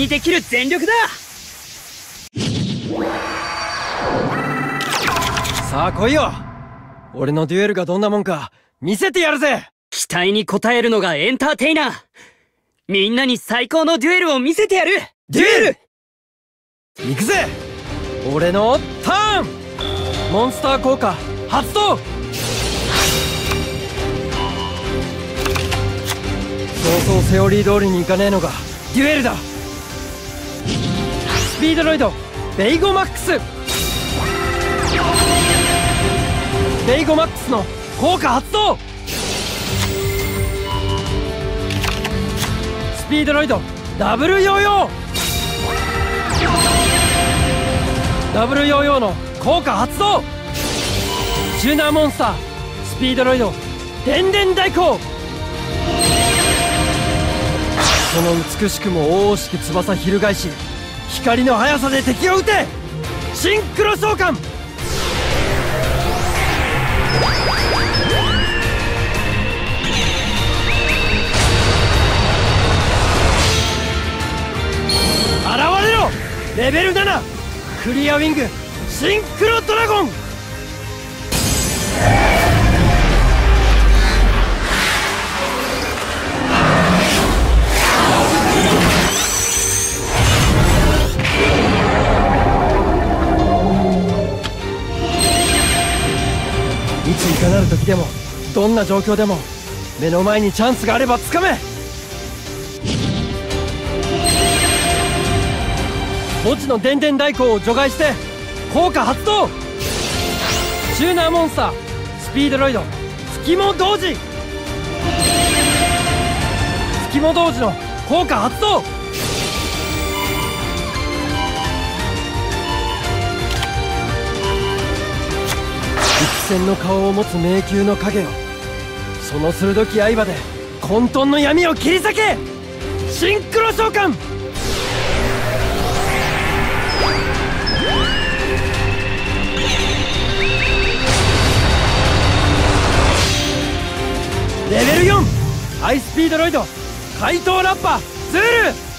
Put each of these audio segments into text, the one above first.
にできる全力だ。さあ来いよ。俺のデュエルがどんなもんか見せてやるぜ。期待に応えるのがエンターテイナー。みんなに最高のデュエルを見せてやる。デュエル！行くぜ。俺のターン。モンスター効果発動。そうそうセオリー通りにいかねえのがデュエルだスピードロイドベイゴマックス。ベイゴマックスの効果発動。スピードロイドダブルヨーヨー。ダブルヨーヨーの効果発動。チューナーモンスタースピードロイド電電代行その美しくも大しく翼翻し。光の速さで敵を撃て！シンクロ召喚！現れろ！レベル7クリアウィング！シンクロドラゴン！ついかなる時でもどんな状況でも目の前にチャンスがあればつかめ。墓地の電電代行を除外して効果発動。チューナーモンスタースピードロイド吹きも同時。吹きも同時の効果発動。一線の顔を持つ迷宮の影よその鋭き刃で混沌の闇を切り裂けシンクロ召喚!レベル4ハイスピードロイド!怪盗ラッパ!ズール!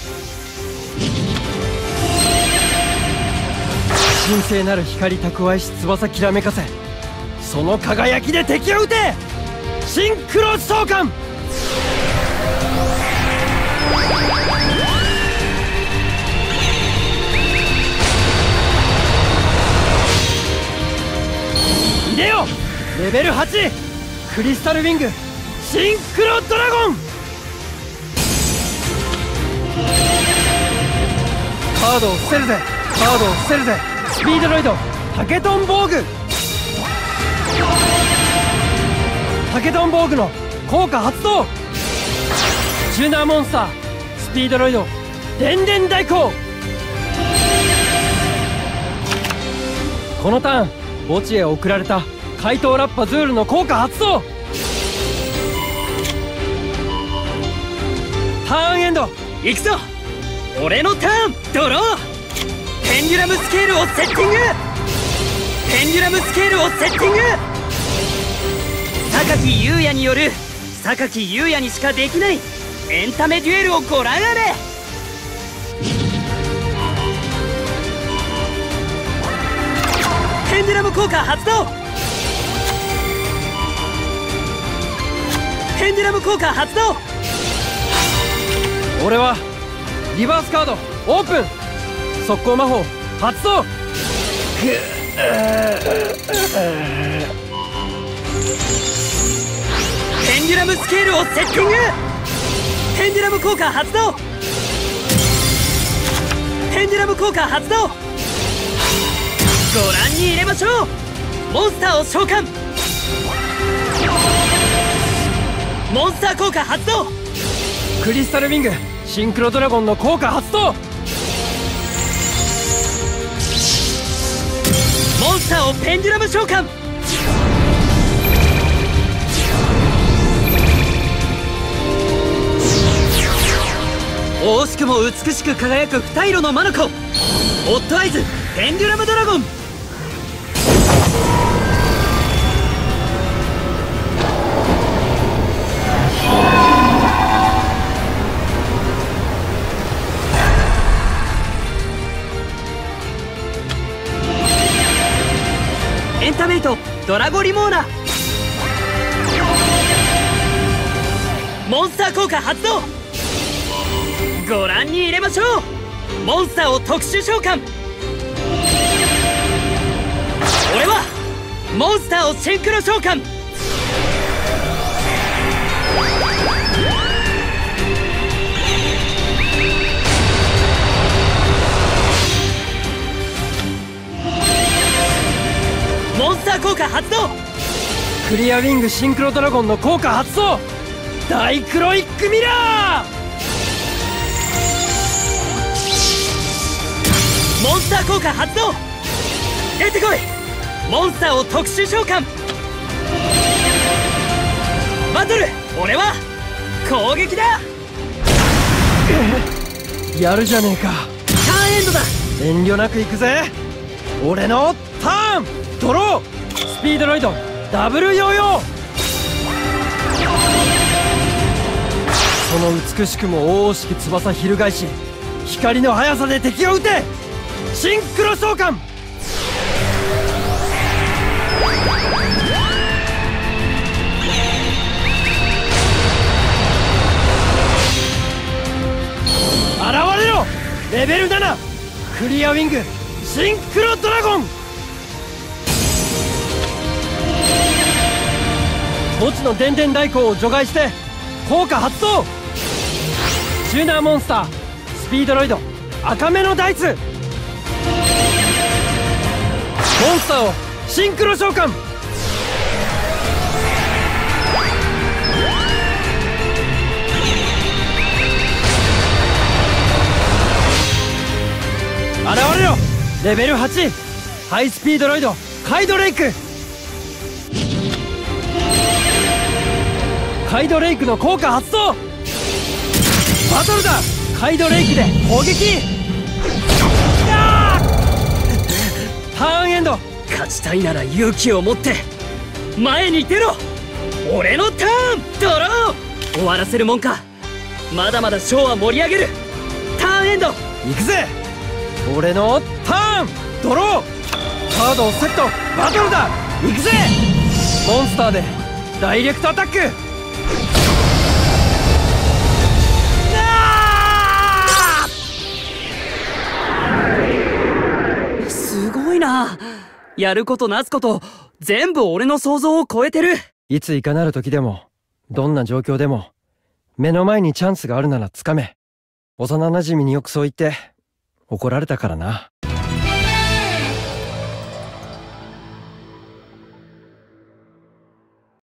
神聖なる光蓄えし翼きらめかせその輝きで敵を撃て！シンクロ召喚入れよレベル8クリスタルウィング！シンクロドラゴン！カードを伏せるぜ！カードを伏せるぜ！スピードロイド！タケトン防具！タケトン防具の効果発動。チューナーモンスタースピードロイド電電代行このターン墓地へ送られた怪盗ラッパズールの効果発動。ターンエンド行くぞ。俺のターンドロー。ペンデュラムスケールをセッティング。ペンデュラムスケールをセッティング。榊優也による榊優也にしかできないエンタメデュエルをご覧あれ。ペンデュラム効果発動。ペンデュラム効果発動。俺はリバースカードオープン。速攻魔法発動ペンデュラムスケールをセッティングペンデュラム効果発動。ペンデュラム効果発動。ご覧に入れましょう。モンスターを召喚。モンスター効果発動。クリスタルウィング。シンクロドラゴンの効果発動。モンスターをペンデュラム召喚。惜しくも美しく輝く二色のマヌコオットアイズペンデュラムドラゴン。タメイトドラゴリモーナ。モンスター効果発動。ご覧に入れましょう。モンスターを特殊召喚。俺はモンスターをシンクロ召喚。効果発動。クリアウィングシンクロドラゴンの効果発動。ダイクロイックミラー。モンスター効果発動。出てこい。モンスターを特殊召喚。バトル。俺は。攻撃だ。やるじゃねえか。ターンエンドだ。遠慮なく行くぜ。俺のターン。ドロースピードロイドダブルヨーヨー。その美しくも大しき翼翻し光の速さで敵を撃てシンクロ召喚。現れろ！レベル7クリアウィング！シンクロドラゴン！墓地の電電代行を除外して効果発動。チューナーモンスタースピードロイド赤目のダイツモンスターをシンクロ召喚。現れろ。レベル8ハイスピードロイドカイドレイク。カイドレイクの効果発動。バトルだ。カイドレイクで攻撃。ターンエンド。勝ちたいなら勇気を持って。前に出ろ。俺のターン。ドロー。終わらせるもんか。まだまだショーは盛り上げる。ターンエンド。行くぜ。俺のターン。ドロー。カードをセットバトルだ。行くぜ。モンスターでダイレクトアタック。すごいな。やることなすこと全部俺の想像を超えてる。いついかなる時でもどんな状況でも目の前にチャンスがあるならつかめ。幼なじみによくそう言って怒られたからな。